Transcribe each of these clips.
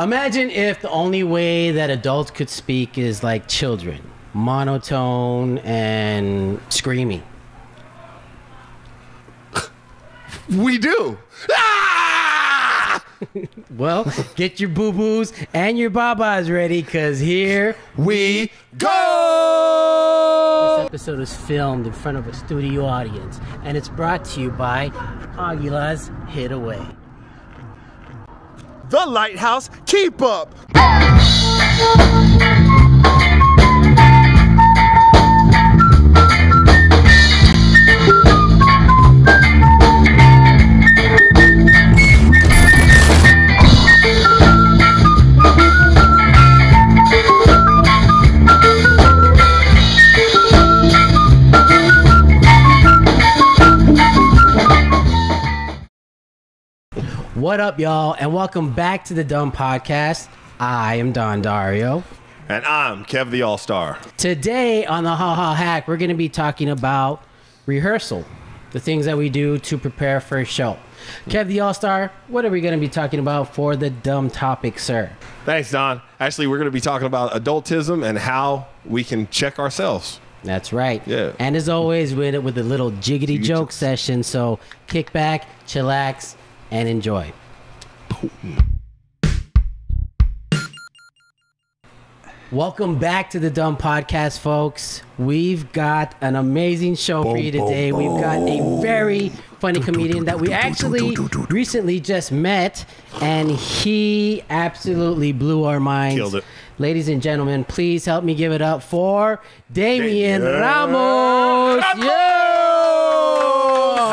Imagine if the only way that adults could speak is like children, monotone and screaming. We do. Ah! Well, get your boo boos and your babas ready, cause here We go. This episode is filmed in front of a studio audience, and it's brought to you by Aguila's Hidaway. The lighthouse. Keep up. What up, y'all, and welcome back to the DUM Podcast. I am Don Dario. And I'm Kev the Allstar. Today on the Ha Ha Hack, we're going to be talking about rehearsal, the things that we do to prepare for a show. Kev the Allstar, what are we going to be talking about for the DUM topic, sir? Thanks, Don. Actually, we're going to be talking about adultism and how we can check ourselves. That's right. Yeah. And as always, with it with a little jiggity joke session. So kick back, chillax, and enjoy. Welcome back to the DUM Podcast, folks. We've got an amazing show for you today. We've got a very funny comedian that we actually recently just met, and he absolutely blew our minds. Killed it. Ladies and gentlemen, please help me give it up for Damian Ramos. Yo!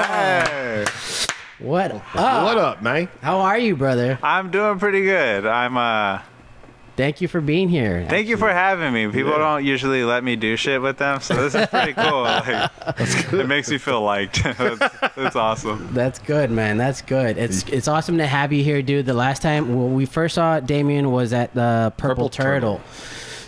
Hey, What up? What up, man? How are you, brother? I'm doing pretty good. I'm uh Thank you for being here. thank you for having me. People Yeah. don't usually let me do shit with them, so this is pretty cool. Like, it makes me feel liked. That's that's awesome. That's good, man. That's good. It's it's awesome to have you here, dude. The last time when we first saw Damian was at the Purple, Purple Turtle. Turtle.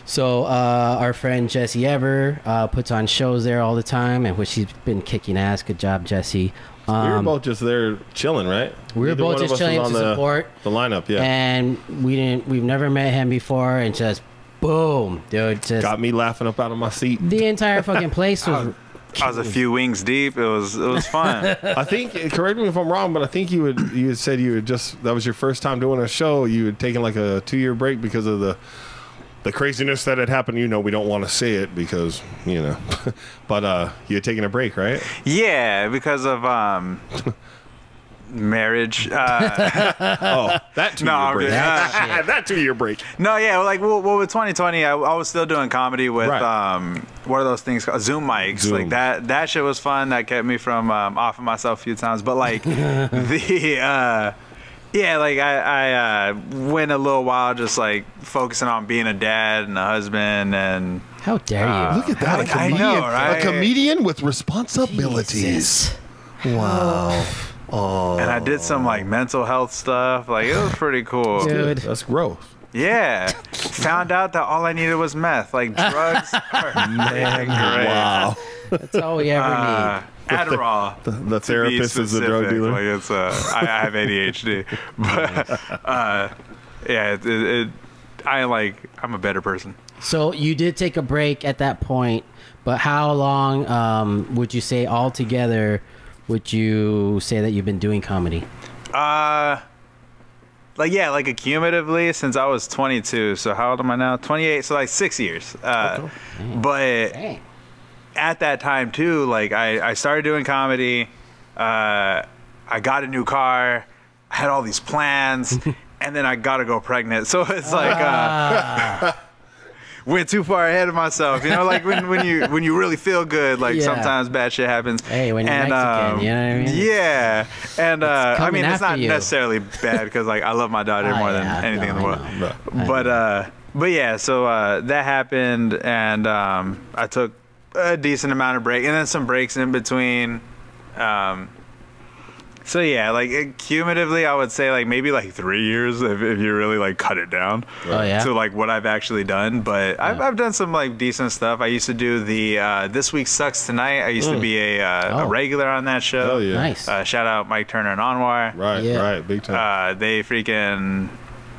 So uh, our friend Jesse Ever uh, puts on shows there all the time, and which he's been kicking ass. Good job, Jesse. We were Um, both just there chilling, right? we were Neither both just chilling on to the, support. the lineup. Yeah, and we didn't. We've never met him before, and just boom, dude. Just got me laughing up out of my seat. the entire fucking place was. I was a few wings deep. It was it was fun. I think. Correct me if I'm wrong, but I think you would. You had said you had just that was your first time doing a show. You had taken like a two year break because of the the craziness that had happened. You know, we don't want to say it because you know, but uh, you're taking a break, right? yeah, because of um marriage. Uh, Oh, that two No, year break. kidding. That that two year break. no, yeah, like well, well with 2020, I, I was still doing comedy with Right. um what are those things called? Zoom mics. Zoom. Like that that shit was fun. That kept me from um, offing myself a few times. But like the uh yeah, like I, I uh, went a little while just like focusing on being a dad and a husband and How dare you? Uh, Look at that. A I comedian, know, right? a comedian with responsibilities. Jesus. Wow. Oh, and I did some like mental health stuff. Like it was pretty cool. Dude. that's gross. Yeah. Found out that all I needed was meth. Like drugs are man, great. Wow. That's all we ever Uh, Adderall. The, the to therapist is the drug dealer. Like it's uh, I, I have ADHD, but uh, yeah, it, it, it, I like I'm a better person. So you did take a break at that point, but how long um, would you say altogether would you say that you've been doing comedy? Uh, like yeah, like accumulatively since I was 22. So how old am I now? 28. So like six years. Uh, but Dang. At that time too, like I, I started doing comedy. Uh, I got a new car. I had all these plans, and then I got to go pregnant. So it's like uh, went too far ahead of myself. You know, like when, when you when you really feel good, like Yeah. sometimes bad shit happens. Hey, when you're and, Mexican, um, you know what I mean? Yeah, and uh, I mean it's not you. necessarily bad because like I love my daughter Oh, more yeah, than anything no, in the world. know. I But uh, but yeah, so uh, that happened, and um, I took a decent amount of break, and then some breaks in between. Um, so yeah, like it- cumulatively, I would say like maybe like three years if, if you really like cut it down Oh, yeah? to like what I've actually done. But I've, I've done some like decent stuff. I used to do the uh, this week sucks tonight. I used to be a, uh, Oh. a regular on that show. Hell yeah. Nice. Uh, shout out Mike Turner and Anwar. Right, Yeah. right, big time. Uh, they freaking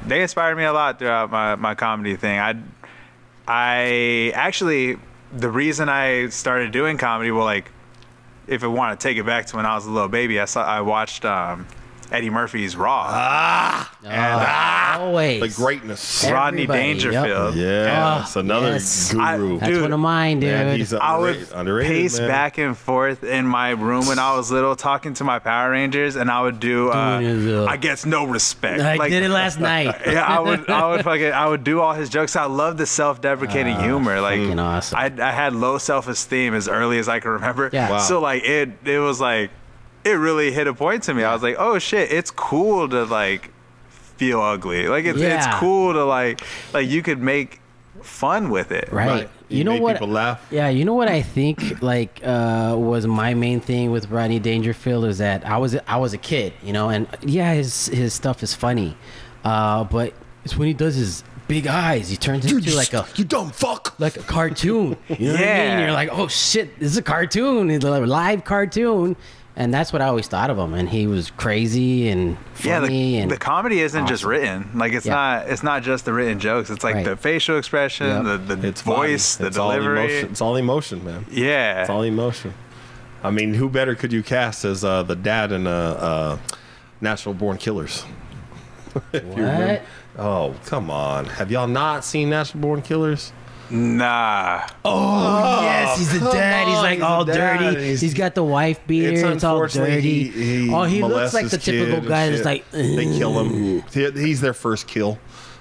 they inspired me a lot throughout my, my comedy thing. I I actually the reason I started doing comedy, well, like if I want to take it back to when I was a little baby, I saw I watched um, Eddie Murphy's Raw. Ah, Oh, always. the greatness. Everybody, Rodney yep. Dangerfield. Yeah, Oh, it's another yes. guru. I- That's Dude, one of mine, dude. Man, he's I would underrated, underrated, pace man. back and forth in my room when I was little, talking to my Power Rangers, and I would do. Uh, Doing his, uh, I guess no respect. I Like, did it last night. yeah, I would, I would fucking, I would do all his jokes. I love the self-deprecating humor. Like, Ah, fucking awesome. I, I had low self-esteem as early as I can remember. Yeah. Wow. So like, it, it was like, it really hit a point to me. I was like, oh shit, it's cool to like feel ugly. Like, it's, Yeah. it's cool to like, like you could make fun with it. Right. Right. You, You know what? people laugh. Yeah, you know what I think like uh, was my main thing with Rodney Dangerfield is that I was I was a kid, you know, and yeah, his his stuff is funny, uh, but it's when he does his big eyes, he turns into like a you dumb fuck. like a cartoon. You know what I mean? Yeah. You're like, oh shit, this is a cartoon. It's a live cartoon. And that's what I always thought of him. And he was crazy and Yeah, funny the, and the comedy isn't just written. Like it's Yeah. not it's not just the written jokes. It's like Right. the facial expression, Yep. the, the It's body. voice, the it's All delivery. emotion. It's all emotion, man. Yeah. It's all emotion. I mean, who better could you cast as uh, the dad in uh, uh, Natural Born Killers? If you remember- what? Oh, come on. Have y'all not seen Natural Born Killers? Nah. Oh, oh, yes, he's the dad. He's like he's all dad, dirty. and he's he's- got the wife beard. It's It's, all dirty. he, he oh, he looks like the typical guy that's shit. like they kill him. He's their first kill.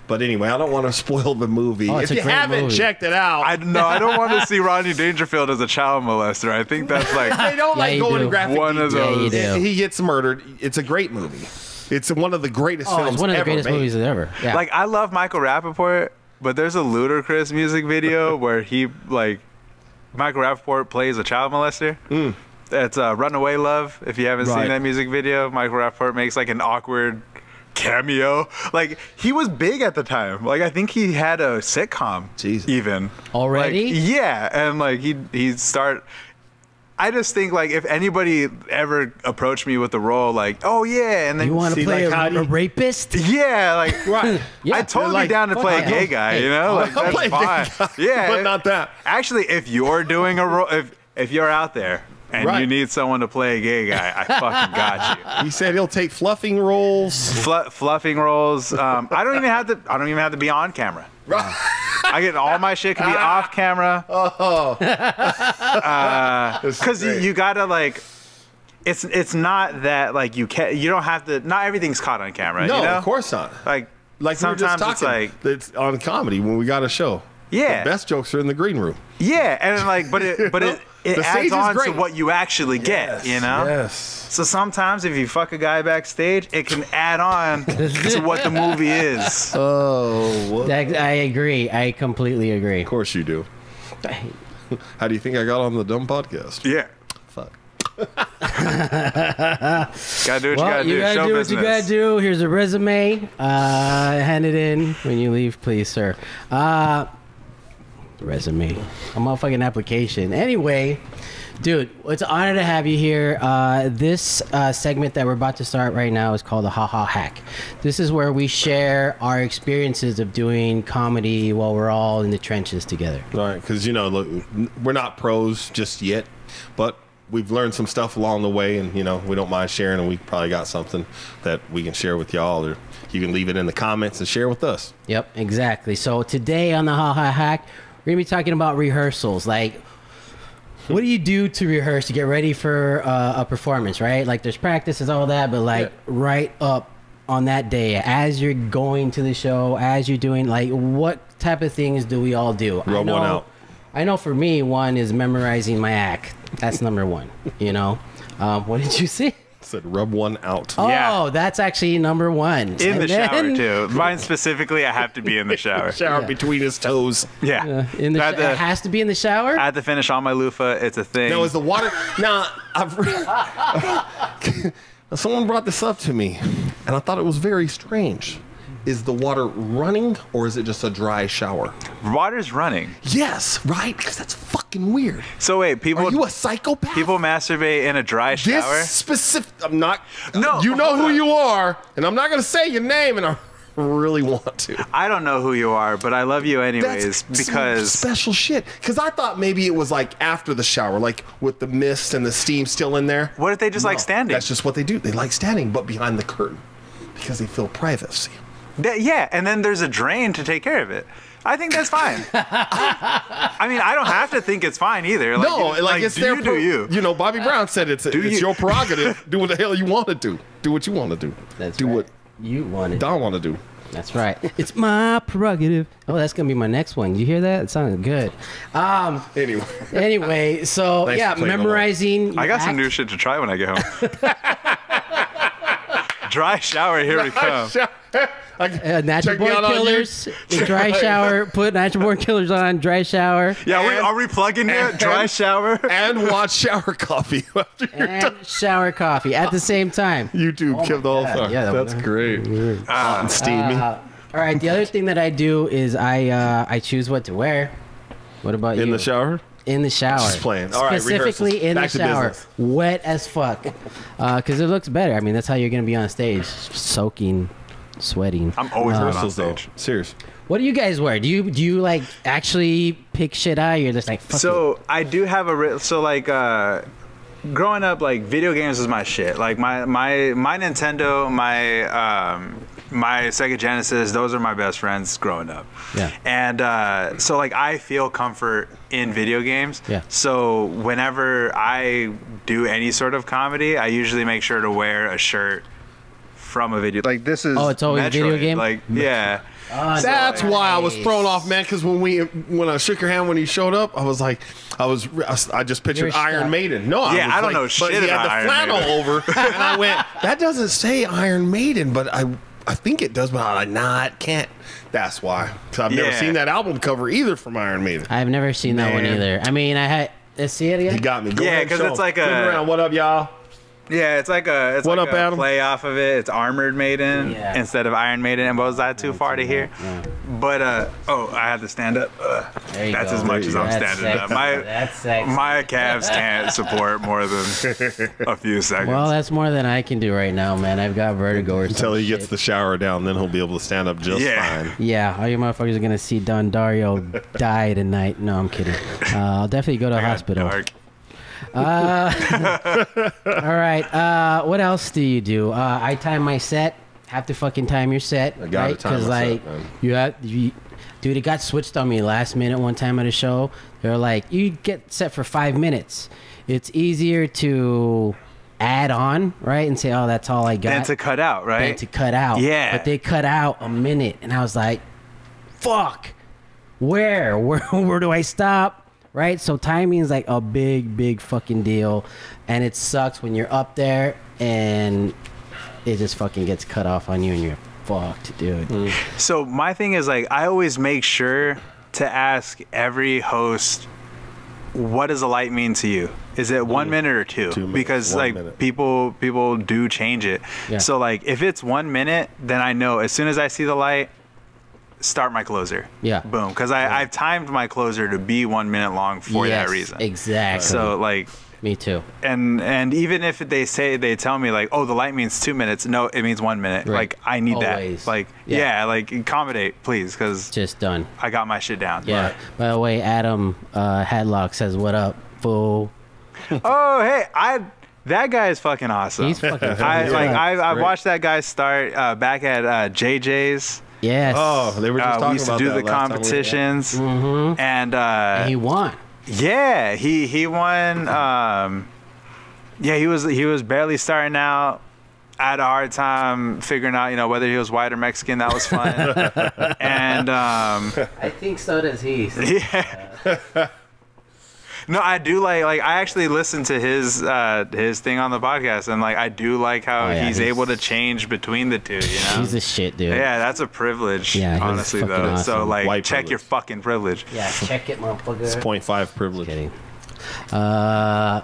But anyway, I don't want to spoil the movie. Oh, if you haven't movie. checked it out, I no, I don't want to see Rodney Dangerfield as a child molester. I think that's like they don't Yeah, like going do. to graphic One of those. Yeah, you do. He gets murdered. It's a great movie. It's one of the greatest Oh, films it's one of the greatest made. movies ever. Yeah. like I love Michael Rapaport, but there's a Ludacris music video where he like Michael Rapaport plays a child molester. Hmm. It's uh, "Runaway Love." If you haven't Right. seen that music video, Michael Rapaport makes like an awkward cameo. Like he was big at the time. Like I think he had a sitcom. Jesus. Even Already? Like, yeah, and like he he start. I just think like if anybody ever approached me with the role, like, oh yeah, and then you want to play like, a, a rapist? yeah, like Right. Yeah. I totally Like, down to play a gay guy, Hey, you know? Like I'll that's fine. guy, yeah, but not that. Actually, if you're doing a role, if if you're out there and Right. you need someone to play a gay guy, I fucking got you. He said he'll take fluffing roles. Fl- fluffing roles. Um, I don't even have to. I don't even have to be on camera. Uh, I get all my shit can be off camera. Oh, uh, because you, you gotta like it's it's not that like you can you don't have to not everything's caught on camera no, you know of course not. like Like we were sometimes just it's like it's on comedy when we got a show. Yeah. the best jokes are in the green room. yeah and like but it but it it The adds on to what you actually get you know Yes. so sometimes if you fuck a guy backstage it can add on to what the movie is Oh, what? That, I agree. I completely agree. of course you do. How do you think I got on the DUM podcast? yeah Fuck. gotta do what Well, you you gotta do gotta Show do what business. you gotta do. Here's a resume. Uh, hand it in when you leave, please, sir. Uh, resume. A motherfucking application. Anyway, dude, it's an honor to have you here. Uh, this uh, segment that we're about to start right now is called the Ha Ha Hack. This is where we share our experiences of doing comedy while we're all in the trenches together. Right, because you know, look, we're not pros just yet, but we've learned some stuff along the way, and you know, we don't mind sharing, and we probably got something that we can share with y'all, or you can leave it in the comments and share with us. Yep, exactly. So today on the Ha Ha Hack, we're gonna be talking about rehearsals. Like, what do you do to rehearse to get ready for uh, a performance? Right? Like, there's practices, all that, but like Yeah. right up on that day, as you're going to the show, as you're doing, like, what type of things do we all do? I Rub know, one out. I know for me, one is memorizing my act. That's number one. You know, um, what did you say? Said rub one out. Oh, Yeah. that's actually number one. in And the shower too mine specifically i have to be in the shower Shower Yeah. between his toes. yeah Uh, in the I to- it has to be in the shower. I had to finish all my loofah. It's a thing. No, is the water? now I've. Someone brought this up to me, and I thought it was very strange. Is the water running, or is it just a dry shower? Water's running. Yes, right. Because that's fucking weird. So wait, people Are you a psychopath? people masturbate in a dry this shower. specific. I'm not. No, you know who you are, and I'm not going to say your name and I really want to. I don't know who you are, but I love you anyways That's because special shit. Because I thought maybe it was like after the shower, like with the mist and the steam still in there. what if they just like standing? That's just what they do. They like standing, but behind the curtain because they feel privacy. That- yeah, and then there's a drain to take care of it. I think that's fine. I mean, I don't have to think it's fine either. Like, no, you- like, it's do their you, pro- do you. You know, Bobby Brown said it's it's you? your prerogative. do what the hell you want to do. Do what you want to do. That's do right. what you wanted. Don want to do. That's right. It's my prerogative. Oh, that's gonna be my next one. You hear that? It sounded good. Um. Anyway, Anyway, so Thanks yeah, for playing along. memorizing. I got your some new shit to try when I get home. Dry shower, here we come. Uh, natural Check me born out killers. the dry shower. Put natural born killers on. Dry shower. Yeah, we, And- are we plugging it? Dry shower. and watch shower coffee. after you're done. And shower coffee at the same time. YouTube killed the whole God, time. yeah, that that's was- great. Hot and steamy. Uh, all right. The other thing that I do is I uh, I choose what to wear. What about you? in the shower. In the shower. Playing. All right, Specifically rehearsals. in Back the shower. business. Wet as fuck. Because it looks better. I mean, that's how you're going to be on stage. Soaking, sweating. I'm always Uh, good on Rehearsals, though. stage. Serious. What do you guys wear? Do you do you like actually pick shit out? You're just like fuck it. So I do have a so like uh, growing up like video games was my shit. Like my my my Nintendo, my um, my Sega Genesis, those are my best friends growing up. Yeah. And uh, so like I feel comfort in video games. Yeah. So whenever I do any sort of comedy, I usually make sure to wear a shirt from a video. Like this is Oh, it's always a video Metroid. game? Like yeah. Oh, That's nice. why I was thrown off, man. Because when we when I shook your hand when he showed up, I was like, I was I just pictured You're Iron stuck. Maiden. No, Yeah, was I don't like, know shit. But shit he had the Iron flannel Maiden. over, and I went, that doesn't say Iron Maiden, but I I think it does. But I'm like, nah, it can't. That's why. Because I've never Yeah. seen that album cover either from Iron Maiden. I've never seen that one Man. either. I mean, I had. Let's see it again. He got me. Go Yeah, ahead, 'cause show it's like Flip a- around. What up, y'all? Yeah, it's like a it's What like up, a Adam? play off of it. It's Armored Maiden Yeah. instead of Iron Maiden. And was that too far to hear? Yeah. But uh oh, I have to stand up. Ugh. There you That's go. as much There as I'm go. That's standing up. My That's sexy. my calves can't support more than a few seconds. Well, that's more than I can do right now, man. I've got vertigo or Until some he gets shit. the shower down, then he'll be able to stand up just Yeah. fine. Yeah, all you motherfuckers are gonna see Don Dario die tonight. No, I'm kidding. Uh, I'll definitely go to a I got hospital. dark. All right. Uh, what else do you do? Uh, I time my set. Have to fucking time your set, I gotta right? time my set, like man. you have, you, dude, it got switched on me last minute one time at a show. They're like, you get set for five minutes. It's easier to add on, right, and say, oh, that's all I got. Then to cut out, than right? to cut out. Yeah. But they cut out a minute, and I was like, "Fuck, where, where, where do I stop?" Right. So timing is like a big, big fucking deal, and it sucks when you're up there and it just fucking gets cut off on you, and you're fucked, dude. Mm. So my thing is like I always make sure to ask every host what does a light mean to you? Is it one mm. minute or two? Two minutes, because one like minute. people people do change it. Yeah. So like if it's one minute, then I know as soon as I see the light, start my closer. Yeah. Boom. Because I I've timed my closer to be one minute long for that Yes, reason. Exactly. So like me too. and and even if they say they tell me like oh the light means two minutes no it means one minute Right. like i need Always. that like Yeah. yeah. like accommodate please because Just done. i got my shit down Yeah. By the way, Adam uh, Hadlock says, "What up, fool?" oh hey i that guy is fucking awesome He's fucking. I funny. like I, I Great. watched that guy start uh, back at uh, JJ's. Yes. Oh, they were just Uh, talking we used to about do that the last time we were- competitions, Mm-hmm. and uh, he won. yeah, he he won. Um, yeah, he was he was barely starting out. I had a hard time figuring out, you know, whether he was white or Mexican. That was fun. and um, I think so does he. yeah. No, I do like like I actually listened to his uh his thing on the podcast and like I do like how Oh, yeah, he's, he's- able to change between the two, you know. He's a shit, dude. yeah, that's a privilege, Yeah, honestly fucking though. So like White check your fucking privilege. Yeah, check it, motherfucker. It's 0.5 privilege. Kidding. Uh,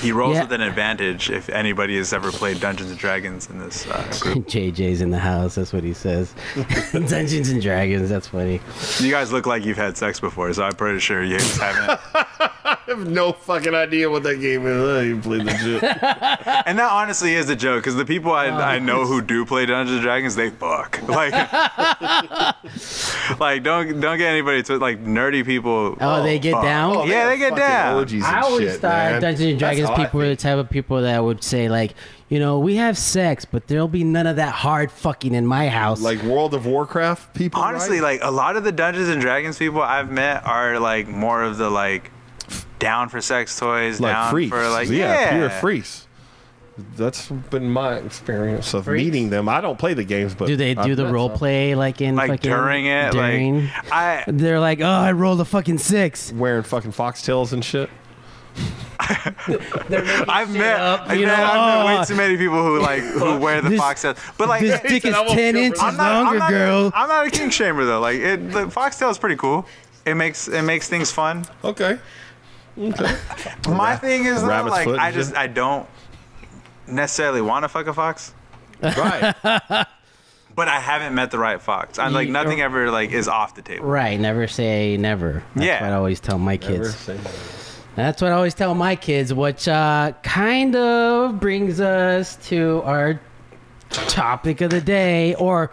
He rolls Yeah. with an advantage if anybody has ever played Dungeons and Dragons in this uh, group. JJ's in the house. That's what he says. Dungeons and Dragons. That's funny. You guys look like you've had sex before, so I'm pretty sure you haven't. have no fucking idea what that game is. I ain't played that shit. And that honestly is a joke because the people I, oh, I know who do play Dungeons and Dragons, they fuck. Like, like don't don't get anybody to like nerdy people. Oh, they oh, get fuck. down? Oh, oh Yeah, they get down. OGs and I always shit, thought man. Dungeons and Dragons That's how I people were the type of people that would say like, you know, we have sex, but there'll be none of that hard fucking in my house. like World of Warcraft people. Honestly, right? like a lot of the Dungeons and Dragons people I've met are like more of the like down for sex toys, like down freaks. for like yeah, yeah, pure freaks. That's been my experience of Freaks? meeting them. I don't play the games, but do they I've do the role some. play like in Like fucking during it, during? like I They're like, oh, I rolled a fucking six. wearing fucking foxtails and shit? I've met, up, I've you met, know, I've met oh. way too many people who like who wear the This- fox. But like, this it- dick is ten inches that. I'm not, longer, I'm not, girl. I'm not a king shamer though. Like it, the foxtail is pretty cool. It makes it makes things fun. Okay. Okay. My thing is though, like I just shit? I don't necessarily want to fuck a fox, right. but I haven't met the right fox. I'm like nothing ever like is off the table. Right, never say never. That's Yeah. what I always tell my kids. That's what I always tell my kids, which uh, kind of brings us to our topic of the day, or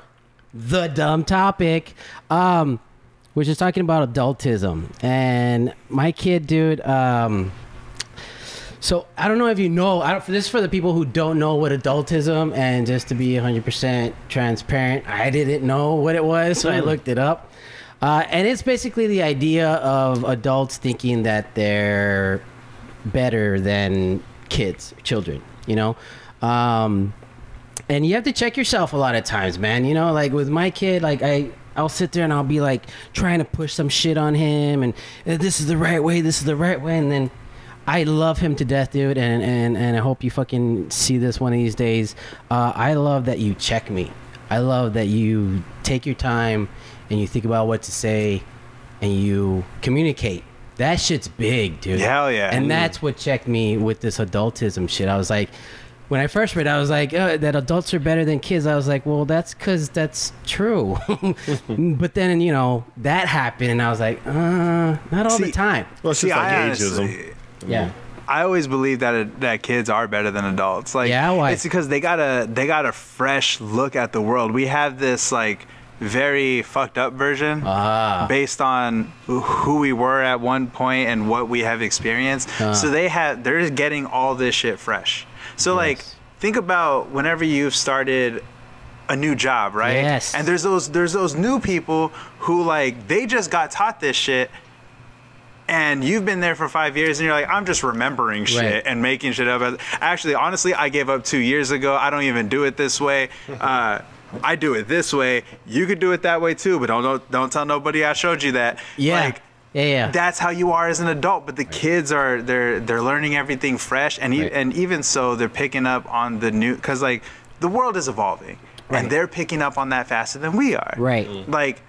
the DUM topic, um, which is talking about adultism. And my kid, dude, um, so I don't know if you know. I don't, this is for the people who don't know what adultism, and just to be 100% transparent, I didn't know what it was, so I looked it up. Uh, and it's basically the idea of adults thinking that they're better than kids, children. You know, um, and you have to check yourself a lot of times, man. You know, like with my kid, like I. I'll sit there and I'll be like trying to push some shit on him and "Uh, this is the right way, this is the right way, and then I love him to death, dude, and, and, and I hope you fucking see this one of these days. Uh, I love that you check me. I love that you take your time and you think about what to say and you communicate. That shit's big, dude. Hell yeah. And that's what checked me with this adultism shit. I was like, when I first read, it, I was like, uh, that adults are better than kids. I was like, well, that's because that's true. but then, you know, that happened, and I was like, uh, not all the time. Well, it's See, just like I ageism. honestly, Yeah. I always believe that that kids are better than adults. Like, Yeah, why? It's because they got a they got a fresh look at the world. We have this like very fucked up version Ah. based on who we were at one point and what we have experienced. Ah. So they have they're getting all this shit fresh. So like think about whenever you've started a new job, right? Yes. And there's those there's those new people who like they just got taught this shit and you've been there for five years and you're like i'm just remembering shit Right. and making shit up actually honestly i gave up two years ago i don't even do it this way uh, i do it this way you could do it that way too but don't don't, don't tell nobody i showed you that Yeah. like yeah, yeah. that's how you are as an adult but the kids are they're they're learning everything fresh and e- and even so they're picking up on the new because like the world is evolving Right. and they're picking up on that faster than we are Right. like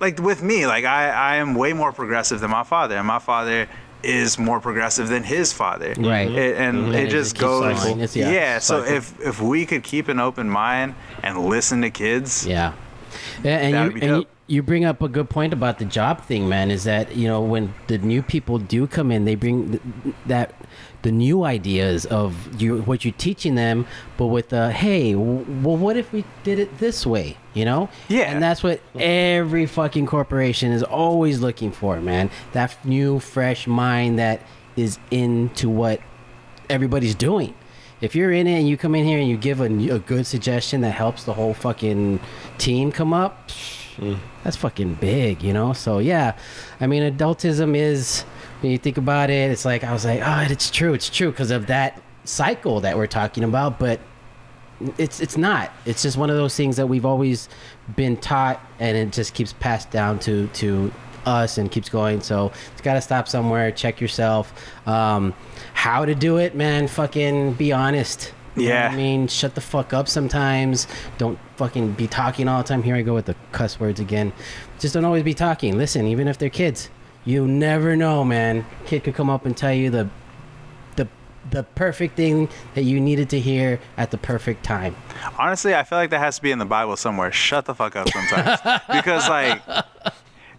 like with me like i i am way more progressive than my father and my father is more progressive than his father Right. It- and Mhm. it It just just keeps goes yeah, yeah, so if if we could keep an open mind and listen to kids Yeah. Yeah, and you, and you you bring up a good point about the job thing, man. Is that you know when the new people do come in, they bring th- that the new ideas of you what you're teaching them, but with the hey, well, what if we did it this way? You know? Yeah. And that's what every fucking corporation is always looking for, man. That new, fresh mind that is into what everybody's doing. If you're in it and you come in here and you give a, a good suggestion that helps the whole fucking team come up, mm. that's fucking big, you know? So, yeah, I mean, adultism is, when you think about it, it's like, I was like, oh, it's true, it's true because of that cycle that we're talking about, but it's it's not. It's just one of those things that we've always been taught, and it just keeps passed down to to us and keeps going. So it's got to stop somewhere. Check yourself. Um, how to do it, man? Fucking be honest. Yeah. I mean, shut the fuck up sometimes. Don't fucking be talking all the time. Here I go with the cuss words again. Just don't always be talking. Listen, even if they're kids, you never know, man. Kid could come up and tell you the the the perfect thing that you needed to hear at the perfect time. honestly i feel like that has to be in the bible somewhere shut the fuck up sometimes because like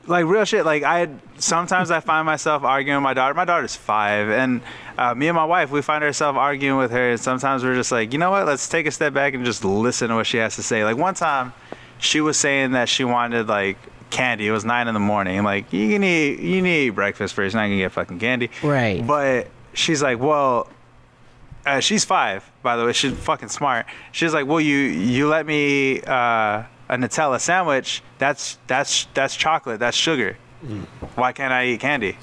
like real shit. Like I sometimes I find myself arguing with my daughter. My daughter's five, and uh, me and my wife we find ourselves arguing with her. And sometimes we're just like, you know what? Let's take a step back and just listen to what she has to say. Like one time, she was saying that she wanted like candy. It was nine in the morning. Like you can eat you need breakfast first. You're not gonna get fucking candy. Right. But she's like, well. Uh, she's five, by the way. She's fucking smart. She's like, well, you you let me uh, a Nutella sandwich. That's that's that's chocolate. That's sugar. Mm. Why can't I eat candy?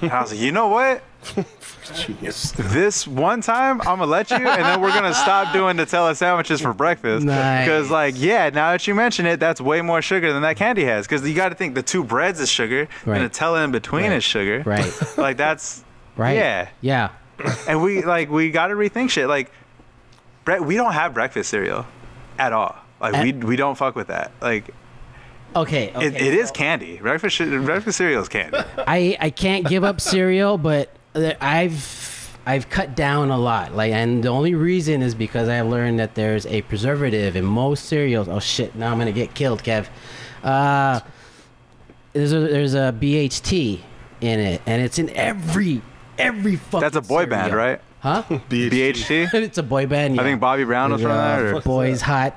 And I was like, you know what? Genius. This one time, I'm gonna let you, and then we're gonna stop doing Nutella sandwiches for breakfast. Nice. Because, like, yeah, now that you mention it, that's way more sugar than that candy has. Because you got to think the two breads is sugar, Right. the Nutella in between Right. is sugar. Right. Like that's Right. Yeah. Yeah. and we like we got to rethink shit. Like, bre- we don't have breakfast cereal at all. Like At- we we don't fuck with that. Like Okay. okay it, it is so candy. Breakfast sh- breakfast cereal is candy. I I can't give up cereal, but I've I've cut down a lot. Like, and the only reason is because I have learned that there's a preservative in most cereals. Oh shit! Now I'm gonna get killed, Kev. Uh, there's a there's a BHT in it, and it's in every every fucking. That's a boy band, right? Huh? BHT. it's a boy band. I think Bobby Brown was from that. Or Boys Hot.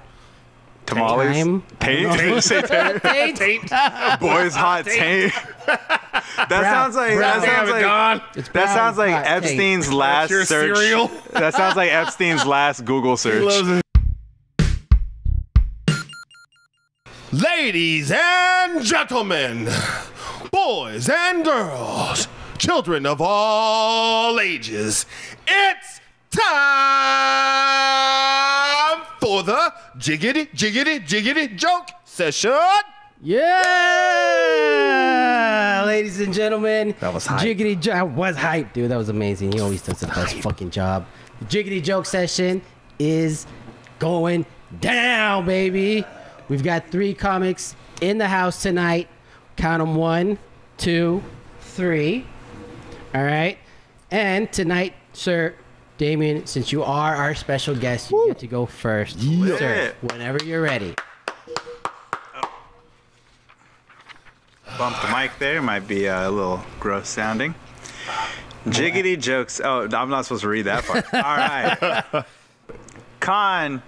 Tamales. Time? Taint. Did you say taint? Boys hot taint. that sounds like brown. that sounds Damn it, like Don. That sounds like hot tape. Epstein's last your search. cereal? that sounds like Epstein's last Google search. Ladies and gentlemen, boys and girls, children of all ages, it's time for the jiggity, jiggity, jiggity joke session. Yeah, ladies and gentlemen. That was hype. Jiggity jo- I was hype, dude. That was amazing. He always does the best fucking job. The Jiggity joke session is going down, baby. We've got three comics in the house tonight. Count them one, two, three. All right. And tonight, sir, Damian, since you are our special guest, you get to go first, sir. Whenever you're ready. Bump the mic there. Might be uh, a little gross sounding. Jiggity jokes. Oh, I'm not supposed to read that part. All right. Con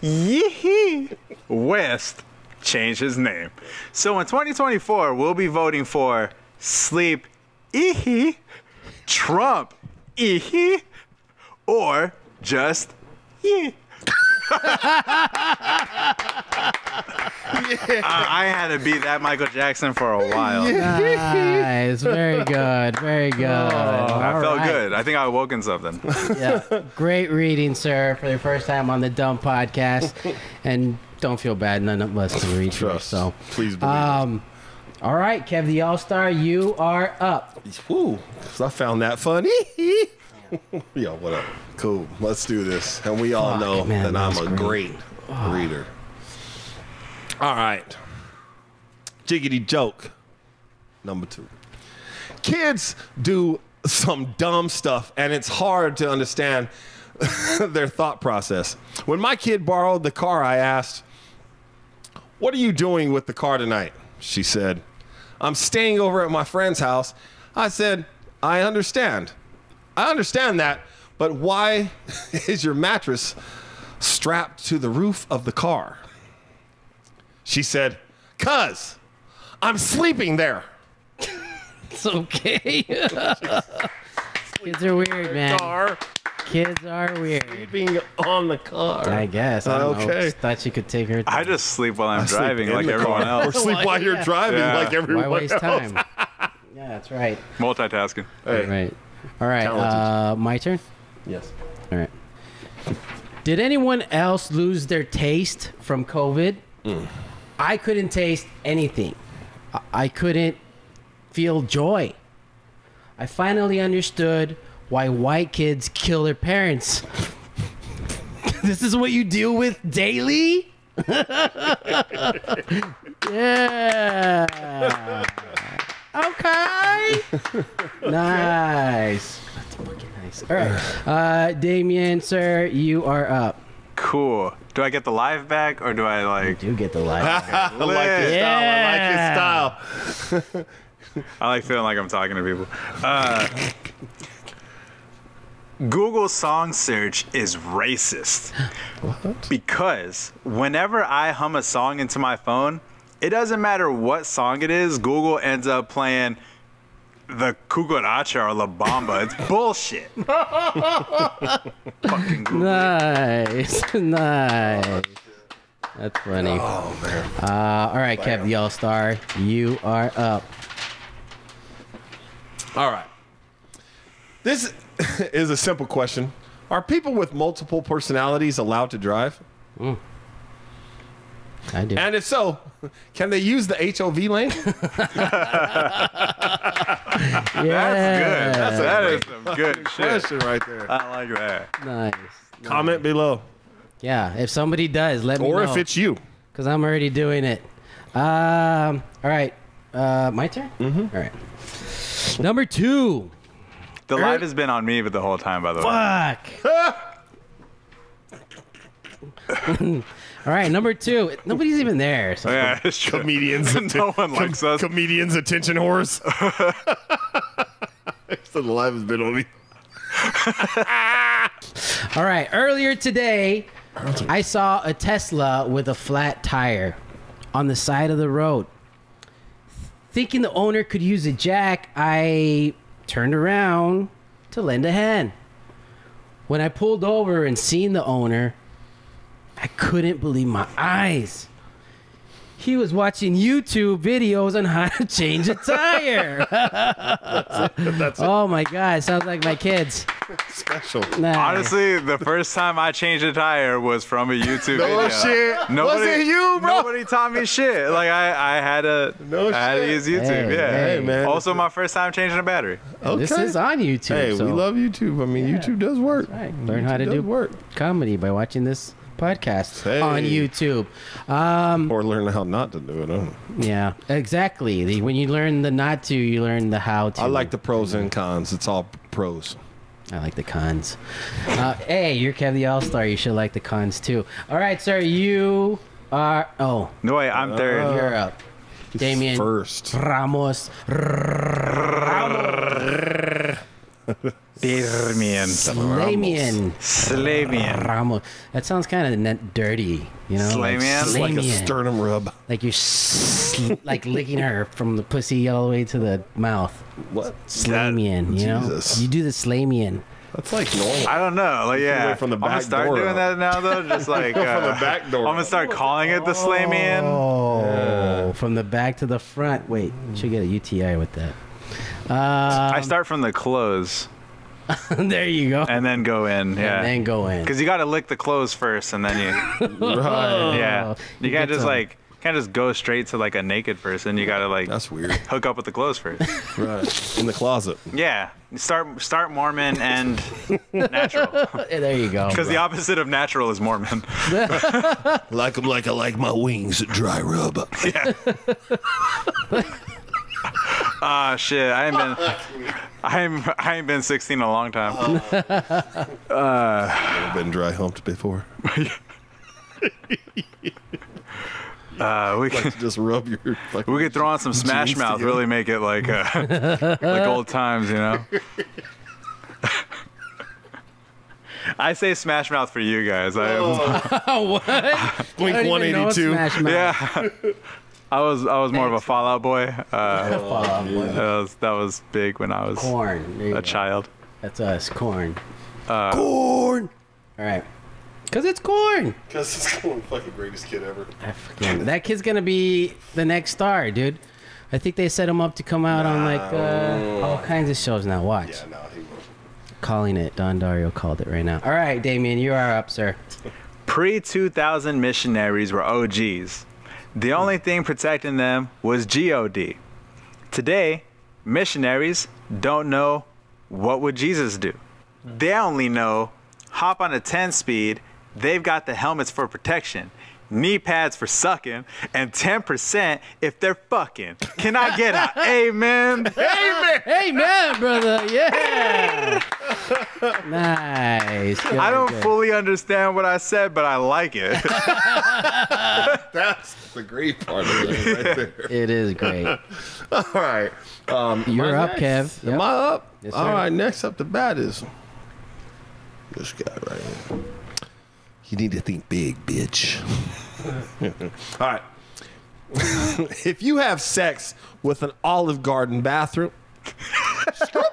Yee West changed his name. So in 2024, we'll be voting for Sleep Eehee, Trump Eehee, or just yeah. I, I had to beat that Michael Jackson for a while. Nice. Very good. Very good. I felt right. good. I think I awoke in something. Yeah. Great reading, sir, for the first time on the DUM Podcast. And don't feel bad. None of us can read first. So, Please believe um, all right, Kev, the Allstar, you are up. it. Woo, 'cause I found that funny. Yo, what up? Cool. Let's do this. And we all Fuck, know man, that I'm a great. great reader. All right. Jiggity joke number two. Kids do some dumb stuff, and it's hard to understand their thought process. When my kid borrowed the car, I asked, What are you doing with the car tonight? She said, I'm staying over at my friend's house. I said, I understand. I understand that, but why is your mattress strapped to the roof of the car? She said, Cuz I'm sleeping there. It's okay. Kids are weird, man. Car Kids are weird. sleeping on the car. I guess. I don't. Okay. Just thought you could take her. I just sleep while I'm Sleep driving like everyone car. Or else. sleep while you're Yeah. driving Yeah. like everyone else. Why waste else. time? yeah, that's right. Multitasking. Hey, Right. All right. Uh, my turn. Yes. All right. Did anyone else lose their taste from COVID? I couldn't taste anything. I- I couldn't feel joy. I finally understood why white kids kill their parents. this is what you deal with daily? yeah. Okay. nice. That's fucking nice. All right. Uh, Damian, sir, you are up. Cool. Do I get the live back or do I like? Do get the live. I like his Yeah. style. I like his style. I like feeling like I'm talking to people. Uh, Google song search is racist What? because whenever I hum a song into my phone, it doesn't matter what song it is. Google ends up playing the cucaracha or La Bamba. It's bullshit. Fucking Google. nice, nice. That's funny. Oh man. Uh, all right, Kev, the Allstar, you are up. All right. This is a simple question. Are people with multiple personalities allowed to drive? I do. And if so, can they use the HOV lane? yeah. That's good. That is some good shit. Question right there. I like that. nice. Comment below. Yeah, if somebody does, let me know. Or if it's you. because I'm already doing it. Um, all right, uh, my turn. Mm-hmm. All right. Number two. The live has been on me the whole time, by the way. Fuck. all right, number two. Nobody's even there. So. Yeah, it's true. Comedians. No one likes us. Comedians attention whores. so the live has been on me. All right. Earlier today, I saw a Tesla with a flat tire on the side of the road. Thinking the owner could use a jack, I turned around to lend a hand. When I pulled over and seen the owner, I couldn't believe my eyes. He was watching YouTube videos on how to change a tire. oh my god, sounds like my kids. Special. Nah. Honestly, the first time I changed a tire was from a YouTube No video. shit. Was it you, bro? Nobody taught me shit. Like I, I had to, No I had to use YouTube. Hey, yeah. hey, man. Also, my first time changing a battery. Okay. This is on YouTube. Hey, so we love YouTube. I mean, YouTube does work. right. Learn how to do work. comedy by watching this podcast Hey. on YouTube. Um, Or learn how not to do it. Huh? yeah, exactly. The, when you learn the not to, you learn the how to. I like the pros and cons. It's all pros. I like the cons. Uh, hey, you're Kev the Allstar. You should like the cons too. All right, sir. You are. Oh, No way, I'm third. you're up. Damian First. Ramos. Damian. Slamian. Slamian. Ramos. That sounds kind of dirty, you know? Slamian? Like, It's like a Slamian. sternum rub. Like you're sl- like licking her from the pussy all the way to the mouth. What? Slamian, you know? Jesus. You do the slamian. That's like normal. I don't know. Like, yeah. away from the back I'm gonna back start door doing up. that now, though. Just like uh, From the back door I'm gonna start calling it the Slamian. Oh, from the back to the front. Wait, you should get a UTI with that. Uh, I start from the clothes there you go. and then go in. Yeah. And then go in. Because you got to lick the clothes first, and then you. Right. Yeah. You You can't just some. like can't just go straight to like a naked person. You gotta like That's weird. hook up with the clothes first. Right. In the closet. yeah. Start start Mormon and natural. there you go. Because the opposite of natural is Mormon. Like 'em like I like my wings, dry rub. Ah shit. I ain't been I ain't I ain't been 16 in a long time. I've been dry humped before. Uh, we can Just rub your fucking we could throw on some Smash Mouth, together. really make it like uh, like old times, you know. I say Smash Mouth for you guys. I, what? Blink I don't even know 182. Yeah. I was I was more of a Fall Out Boy. Uh, Fall Out Boy. that was that was big when I was Corn. A go. child. That's us. Corn. Corn. All right. Cause it's corn. Because it's the fucking greatest kid ever. I fucking, that kid's gonna be the next star, dude. I think they set him up to come out on like uh, all kinds of shows now. Watch. Yeah, no, he won't. Calling it. Don Dario called it right now. All right, Damian, you are up, sir. Pre 2000 missionaries were OGs. The only thing protecting them was God. Today, missionaries don't know what would Jesus do. They only know hop on a 10 speed, they've got the helmets for protection, knee pads for sucking, and 10% if they're fucking. Can I get a amen? Amen. Amen, brother. Yeah. Nice. Good, I don't good. fully understand what I said, but I like it. That's the great part of it right there. It is great. All right. Um, You're up, next? Kev. Am I up? Yes, All sir. right. Next up the bat is this guy right here. You need to think big, bitch. All right. if you have sex with an Olive Garden bathroom,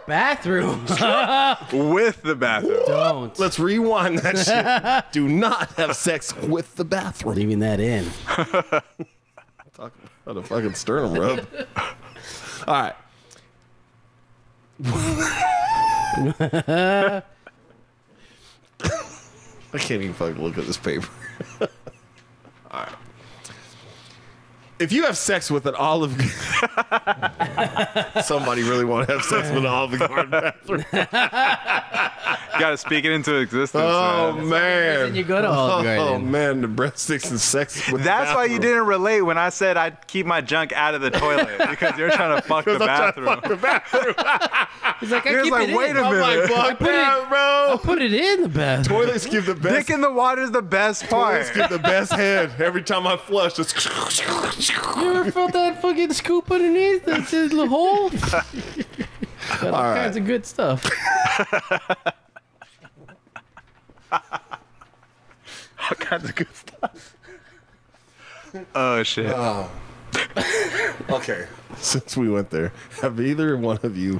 Bathroom. With the bathroom. don't. let's rewind that shit. Do not have sex with the bathroom. Leaving that in. Talking about a fucking sternum rub. All right. I can't even fucking look at this paper. All right. If you have sex with an olive, somebody really want to have sex with an olive garden bathroom. You gotta speak it into existence. Oh man. man! And you go to Olive Oh man, the breadsticks and sex. With the That's why you didn't relate when I said I'd keep my junk out of the toilet because you're trying to fuck the I'm trying to bathroom. fuck the bathroom. He's like, I You're keep like, it wait in. I'm like, minute. fuck put it- that, bro. Put it in the bathroom. Toilets give the best. Dick in the water is the best part. Toilets give the best head every time I flush. It's You ever felt that fucking scoop underneath that little hole? Got all, All kinds right. of good stuff. All kinds of good stuff. Oh shit. okay. Since we went there, have either one of you,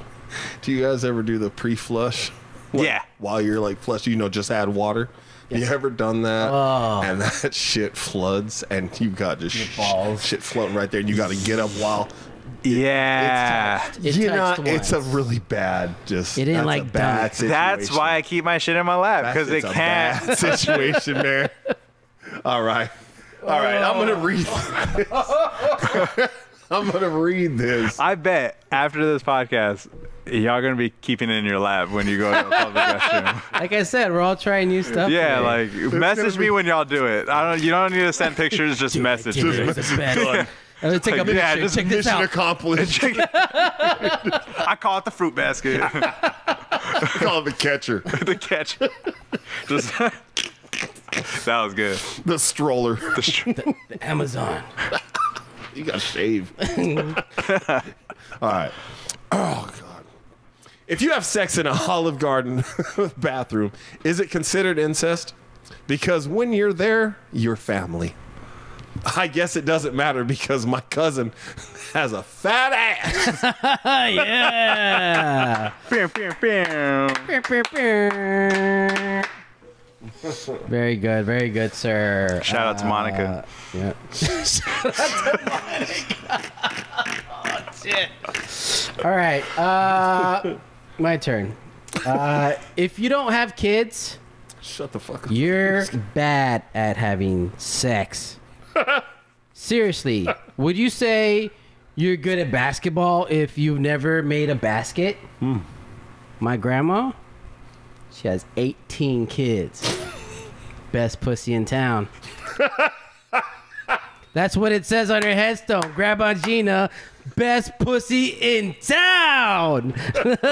do you guys ever do the pre-flush? Like, Yeah. While you're like flush, you know, just add water. Have you ever done that? Oh. And that shit floods, and you got just sh- balls. shit floating right there, and you got to get up while. Yeah. it's, It you know, touched it's a really bad. Just It ain't like bad dunk. That's why I keep my shit in my lap because it can't. bad situation, man. All right, all right. I'm gonna oh. read. This. I'm gonna read this. I bet after this podcast, y'all gonna be keeping it in your lap when you go to a public restroom. Like I said, we're all trying new stuff. Yeah, today. like message me when y'all do it. I don't. You don't need to send pictures. Just message Dude, me. it's the best. I'm take a Like, picture. yeah, just Check this Mission out. accomplished. I call it the fruit basket. I call it the catcher, the catcher. Just that was good. the stroller. The Amazon. You got to shave. All right. Oh god. If you have sex in a Olive Garden bathroom, is it considered incest? Because when you're there, you're family. I guess it doesn't matter because my cousin has a fat ass. Oh, yeah. Very good, very good, sir. Shout out to Monica. Uh, yeah. All right. Uh, my turn. Uh, if you don't have kids, Shut the fuck up. you're bad at having sex. Seriously, would you say you're good at basketball if you've never made a basket? Hmm. My grandma, she has 18 kids. Best pussy in town. That's what it says on her headstone. Grab on Gina, best pussy in town. Pew,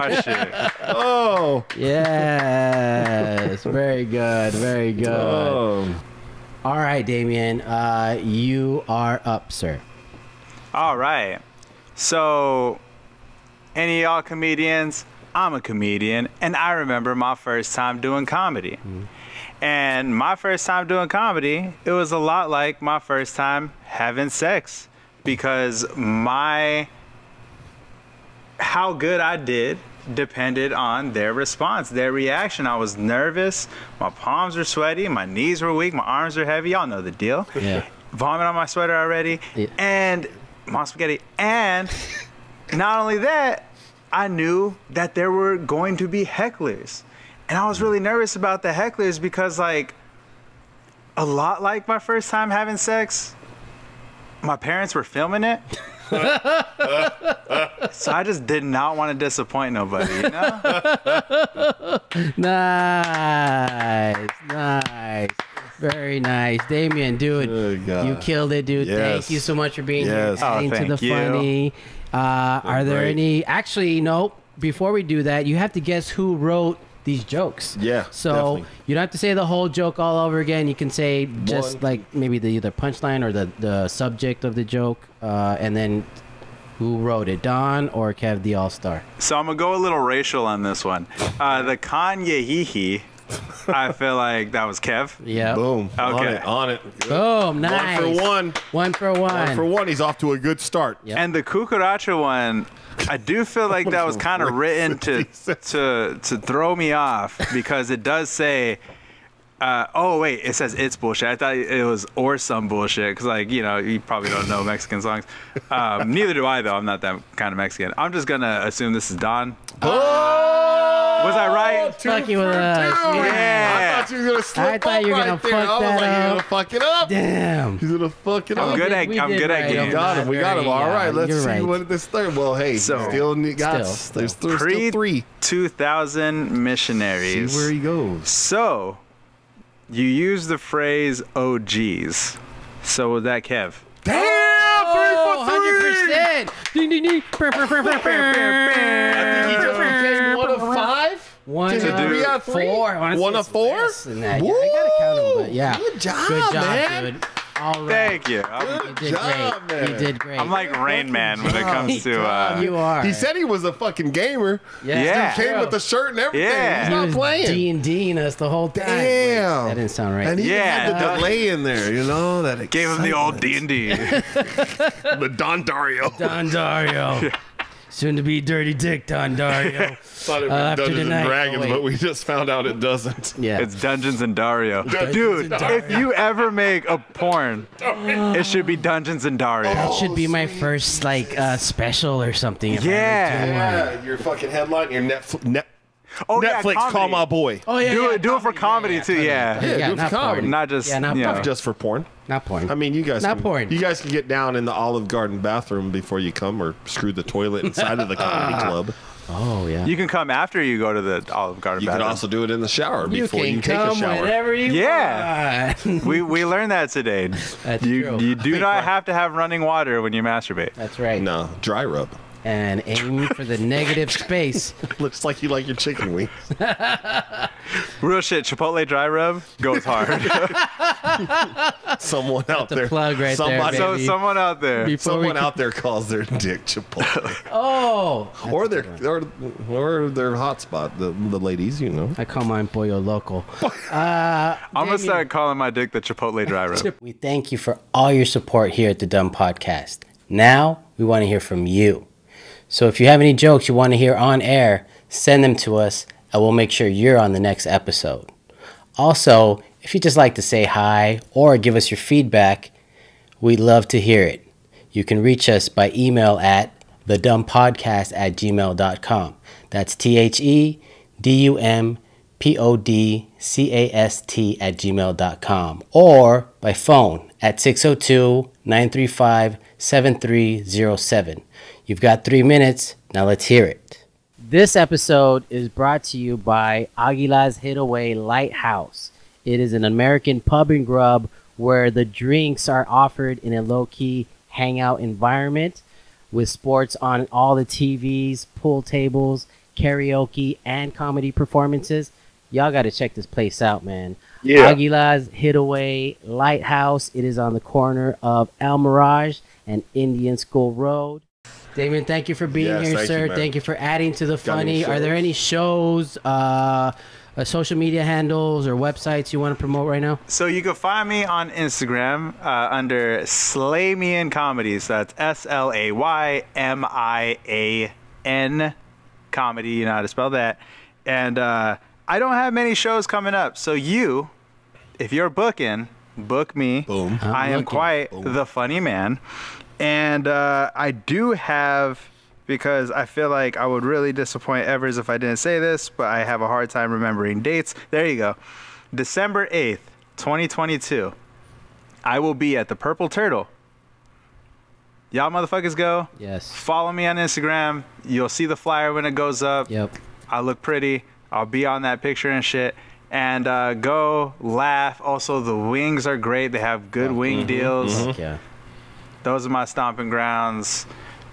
pew, pew. Proud of our shit. Oh. yes, very good, very good. Oh. All right, Damian, uh, you are up, sir. All right. So, any of y'all comedians? I'm a comedian, and I remember my first time doing comedy. And my first time doing comedy, it was a lot like my first time having sex because my how good I did depended on their response, their reaction. I was nervous, my palms were sweaty, my knees were weak, my arms were heavy. Y'all know the deal Yeah. vomit on my sweater already, Yeah. and my spaghetti. And not only that, I knew that there were going to be hecklers, and I was really nervous about the hecklers because, like, a lot like my first time having sex, my parents were filming it. so I just did not want to disappoint nobody, you know? Nice, nice. Very Very nice, Damian, dude. Good You killed it, dude. Yes. Thank you so much for being Yes. here, Oh, adding to the you. funny. Uh, are there great. any? Actually, no. Before we do that, you have to guess who wrote these jokes. Yeah, So definitely. you don't have to say the whole joke all over again. You can say just One. like maybe the either punchline or the the subject of the joke, uh, and then who wrote it, Don or Kev the Allstar. So I'm gonna go a little racial on this one. Uh, the Kanye hee hee. I feel like that was Kev. Yeah. Boom. On Okay. it. On it. Boom. Nice. One for one. One for one. One for one. He's off to a good start. Yep. And the cucaracha one, I do feel like that was kind of written to to to throw me off because it does say. Uh, oh wait, it says it's bullshit. I thought it was or some bullshit because like you know you probably don't know Mexican songs. Um, neither do I though. I'm not that kind of Mexican. I'm just gonna assume this is Don. Was I right? Two Fucking for with us. two. Yeah. I thought you were gonna slip I thought you were gonna there. fuck I was that like, He's gonna fuck it up. Damn. He's gonna fuck it I'm up. good We at did- I'm good right at on We Got him. We got him. Very, All yeah, right. Let's see right. what this third. Well, hey, So- still ne- got. Still, there's, there's Pre still three. 2000 missionaries. See missionaries. where he goes. So, you use the phrase oh, "OGs." So was that Kev? Damn, Oh, three 100%. Ding, ding, ding. Brr. I think he just became one of five. One Did he of three out of three? four. I wanna say One of four? less that. Yeah, I gotta count them, but yeah. Good job, Good job, man. dude. All right. Thank you. I'm, You Good did job, great. man. You did great. I'm like Rain Man when it comes to. Uh, you are. He said he was a fucking gamer. yeah. Yeah. Came with the shirt and everything. Yeah. He's He not was playing. D and D us the whole time. Wait, Damn. that didn't sound right. And he Yeah, had the Don- delay in there, you know that. gave him the old D and D. the Don Dario. Don Dario. Soon to be Dirty Dick Don Dario. Thought it Uh, was after Dungeons tonight- and oh, Dragons, wait. but we just found out it doesn't. Yeah. It's Dungeons and Dario. Dude, and if you ever make a porn, it should be Dungeons and Dario. that should be my first like uh, special or something. if I ever Yeah. Yeah, your fucking headline, your Netflix, net, Oh, yeah, Netflix, call my boy. Oh yeah. Do yeah, it, do it for comedy too. Yeah. Yeah, do it for not comedy. porn. Not just Yeah, not you know. porn. Just for porn. Not porn. I mean, you guys. Not can, porn. You guys can get down in the Olive Garden bathroom before you come, or screw the toilet inside of the comedy ah. club. oh yeah. You can come after you go to the Olive Garden bathroom. You can also do it in the shower You before can you, take a come shower. whenever you Yeah. want. we we learned that today. That's you true. you do not have to have running water when you masturbate. That's right. No, dry rub. And aim for the negative space. Looks like you like your chicken wings. Real shit. Chipotle dry rub goes hard. Someone out the there. plug right there, somebody, so someone out there. Before Someone out there calls their dick Chipotle, Oh, or their or, or their hotspot. The the ladies, you know. I call mine Pollo Loco. Uh, I'm gonna start calling my dick the Chipotle dry rub. We thank you for all your support here at the DUM Podcast. Now we want to hear from you. So if you have any jokes you want to hear on air, send them to us and we'll make sure you're on the next episode. Also, if you just like to say hi or give us your feedback, we'd love to hear it. You can reach us by email at thedumpodcast at gmail.com. That's T H E D U M P O D C A S T at gmail.com or by phone at 602 935 7307. You've got three minutes. Now let's hear it. This episode is brought to you by Aguila's Hidaway Lighthouse. It is an American pub and grub where the drinks are offered in a low key hangout environment with sports on all the TVs, pool tables, karaoke, and comedy performances. Y'all got to check this place out, man. Yeah. Aguila's Hidaway Lighthouse. It is on the corner of El Mirage and Indian School Road. Damian, thank you for being Yes, here, thank sir. you, thank you for adding to the funny. Are there any shows, uh, uh, social media handles, or websites you want to promote right now? So you can find me on Instagram uh, under Slaymian Comedies. That's S L A Y M I A N comedy. You know how to spell that. And uh, I don't have many shows coming up. So you, if you're booking, book me. Boom. I'm I am looking. quite the funny man. And uh, I do have, because I feel like I would really disappoint Evers if I didn't say this, but I have a hard time remembering dates. There you go. December 8th, 2022. I will be at the Purple Turtle. Y'all motherfuckers go. Yes. Follow me on Instagram. You'll see the flyer when it goes up. Yep. I look pretty. I'll be on that picture and shit. and uh, go laugh. Also, the wings are great. They have good wing deals. Yeah. Those are my stomping grounds.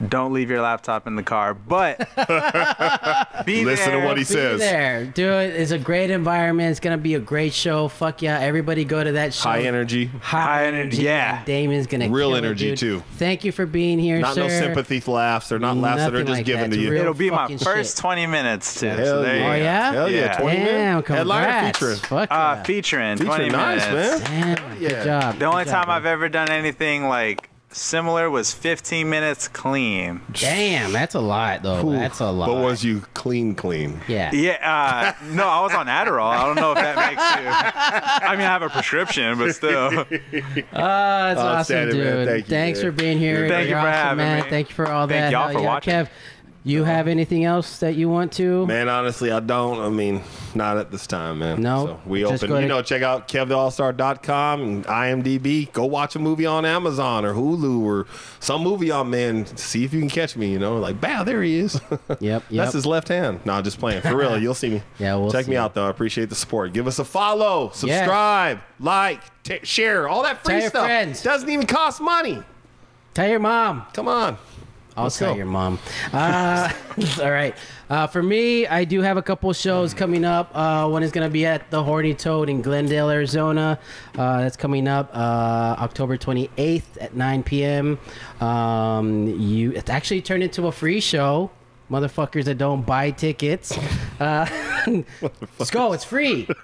Don't leave your laptop in the car, but be Listen to what he Be says. there. Do it. It's a great environment. It's gonna be a great show. Fuck yeah. Everybody go to that show. High energy. High, energy, energy. yeah. Damon's gonna Real kill it, energy, dude. too. Thank you for being here, Not sir. no sympathy laughs. They're not laughs that are just like given that. to you. It'll be my first shit. 20 minutes too. Hell so there yeah. you go. yeah? Hell yeah. Yeah. 20 Damn, minutes. Headliner congrats. featuring. Fuck Uh, yeah. featuring 20 Featuring nice, minutes. man. Damn, yeah. good job. The only job, time I've ever done anything like similar was 15 minutes clean. Damn, that's a lot though. Ooh, That's a lot. But was you clean, clean? yeah. Yeah, uh, no, I was on Adderall. I don't know if that makes you. I mean, I have a prescription, but still. Oh, that's awesome, dude. Thank you, Thanks man. for being here. Thank you You're for awesome, having man. me. Thank you for all Thank that. y'all Hell for yeah. watching. Kev, you have anything else that you want to? Man, honestly, I don't. I mean, not at this time, man. No? So we Just open, you know, check out kevtheallstar.com and IMDb. Go watch a movie on Amazon or Hulu or some movie on, man. See if you can catch me, you know. Like, bow, there he is. Yep, yep. That's his left hand. No, just playing. For real, you'll see me. Yeah, we'll Check me out, though. I appreciate the support. Give us a follow, subscribe, like, t- share, all that free Tell your stuff. friends. Doesn't even cost money. Tell your mom. Come on. I'll Let's tell go. your mom. Uh, all right. Uh, for me, I do have a couple shows coming up. Uh, one is going to be at the Horny Toad in Glendale, Arizona. Uh, that's coming up uh, October 28th at 9 p.m. Um, you It's actually turned into a free show. Motherfuckers that don't buy tickets. Uh, let's go. It's free.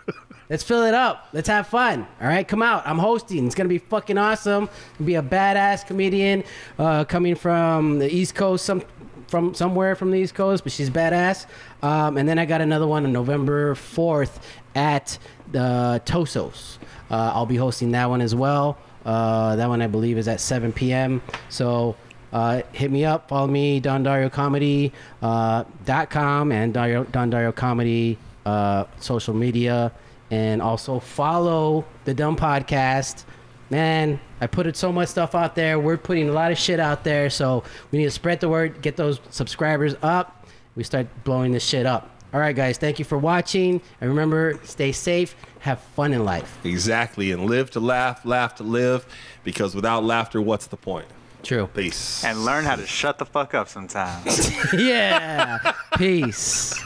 Let's fill it up. Let's have fun. All right, come out. I'm hosting. It's gonna be fucking awesome. Gonna be a badass comedian uh, coming from the East Coast, some from somewhere from the East Coast, but she's badass. Um, and then I got another one on November 4th at the Tosos. Uh, I'll be hosting that one as well. Uh, that one I believe is at 7 p.m. So uh, hit me up. Follow me, Don Dario Comedy uh, dot com and Dario, Don Dario Comedy uh, social media, and also follow the DUM Podcast. Man, I put it so much stuff out there. We're putting a lot of shit out there, so we need to spread the word, get those subscribers up. We start blowing this shit up. All right, guys, thank you for watching, and remember, stay safe, have fun in life. Exactly. And live to laugh, laugh to live. Because without laughter, what's the point? True. Peace. And learn how to shut the fuck up sometimes. yeah. Peace.